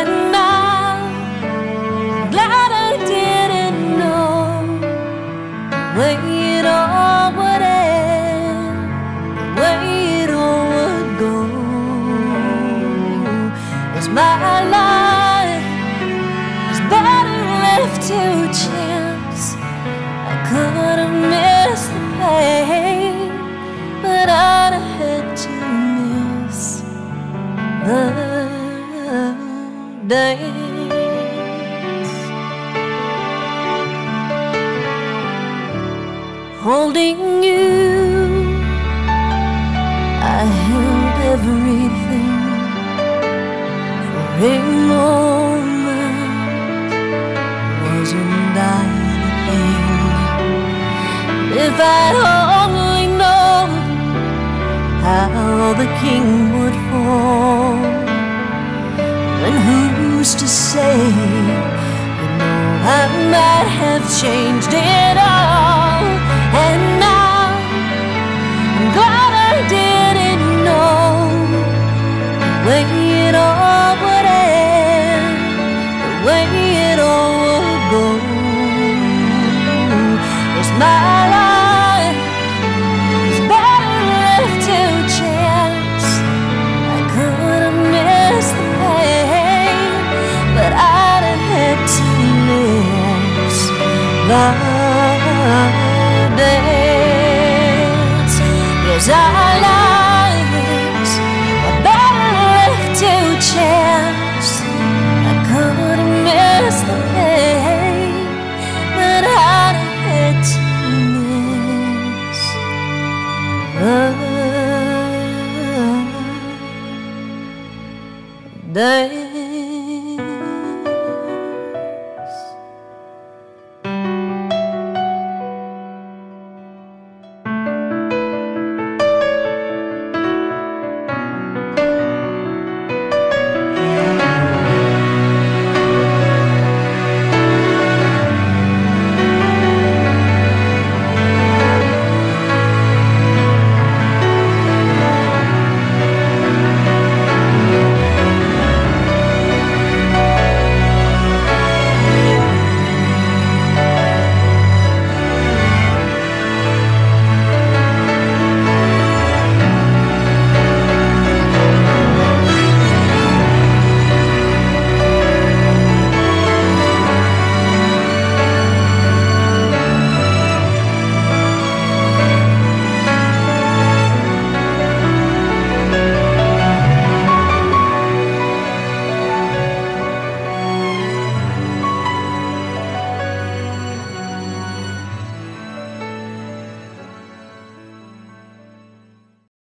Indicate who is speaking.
Speaker 1: And I'm glad I didn't know the way it all would end, the way it all would go. My life was better left to chance, I could have missed the pain, but I'd have had to miss the days. Holding you, I held everything for a moment. Wasn't I the king? If I'd only known how the king would fall, to say? You know, I might have changed it are better to. I could have missed the pain, I'd had to miss oh, the dance.